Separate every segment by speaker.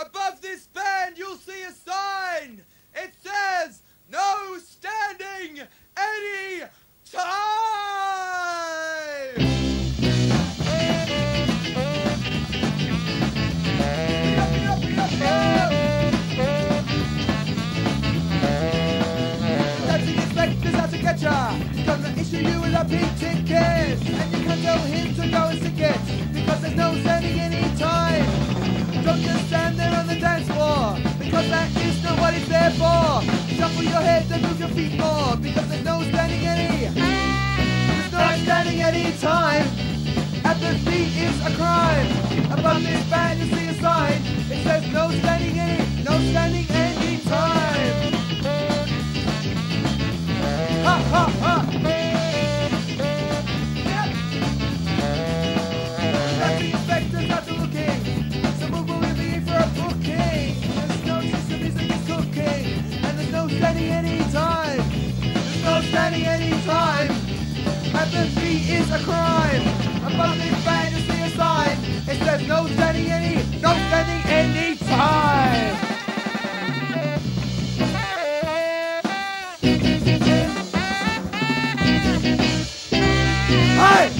Speaker 1: Above this band, you'll see a sign. It says, no standing any time. Ya. Gonna issue you with a pink ticket. And you can tell him to go and stick it. There for. Shuffle your head and move your feet more. Because there's no standing any. There's no standing any time. At the feet is a crime. Above this band you see a sign. It says no Feet is a crime. Above this band you a sign. It says no standing any, no standing any time. Hey!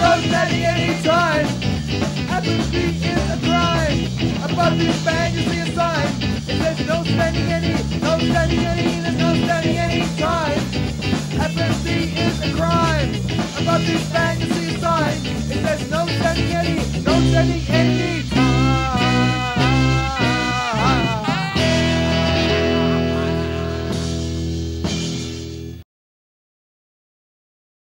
Speaker 1: No standing any time. Apathy is a. Above this band you see a sign. It says no standing any, no standing any, there's no standing any time. Apathy is a crime. Above this band you see a sign. It says no standing any, no standing